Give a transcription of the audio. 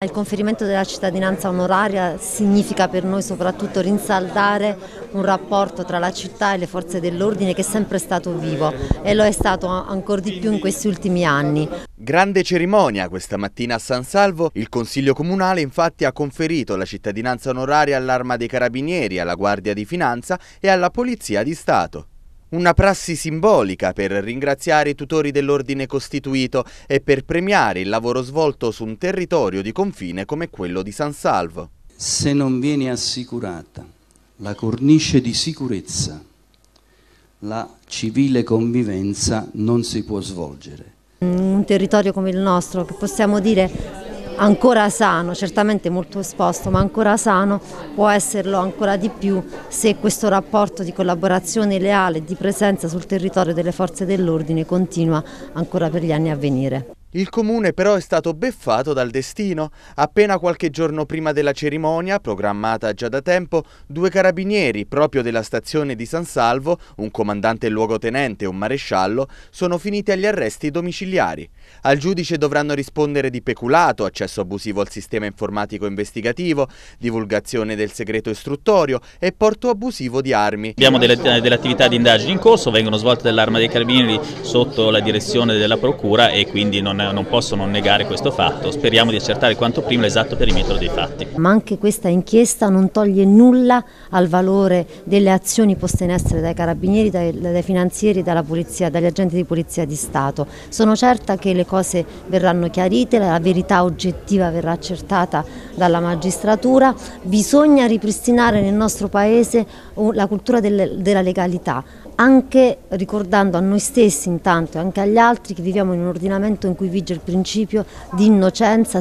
Il conferimento della cittadinanza onoraria significa per noi soprattutto rinsaldare un rapporto tra la città e le forze dell'ordine che è sempre stato vivo e lo è stato ancora di più in questi ultimi anni. Grande cerimonia questa mattina a San Salvo, il Consiglio Comunale infatti ha conferito la cittadinanza onoraria all'Arma dei Carabinieri, alla Guardia di Finanza e alla Polizia di Stato. Una prassi simbolica per ringraziare i tutori dell'ordine costituito e per premiare il lavoro svolto su un territorio di confine come quello di San Salvo. Se non viene assicurata la cornice di sicurezza, la civile convivenza non si può svolgere. Un territorio come il nostro, che possiamo dire ancora sano, certamente molto esposto, ma ancora sano, può esserlo ancora di più se questo rapporto di collaborazione leale e di presenza sul territorio delle forze dell'ordine continua ancora per gli anni a venire. Il comune però è stato beffato dal destino. Appena qualche giorno prima della cerimonia, programmata già da tempo, due carabinieri proprio della stazione di San Salvo, un comandante luogotenente e un maresciallo, sono finiti agli arresti domiciliari. Al giudice dovranno rispondere di peculato, accesso abusivo al sistema informatico investigativo, divulgazione del segreto istruttorio e porto abusivo di armi. Abbiamo delle, delle attività di indagini in corso, vengono svolte dall'arma dei carabinieri sotto la direzione della procura e quindi non non, posso non negare questo fatto, speriamo di accertare quanto prima l'esatto perimetro dei fatti. Ma anche questa inchiesta non toglie nulla al valore delle azioni poste in essere dai carabinieri, dai, dai finanzieri, dalla polizia, dagli agenti di polizia di Stato. Sono certa che le cose verranno chiarite, la verità oggettiva verrà accertata dalla magistratura, bisogna ripristinare nel nostro Paese la cultura della legalità, anche ricordando a noi stessi intanto e anche agli altri che viviamo in un ordinamento in cui vige il principio di innocenza.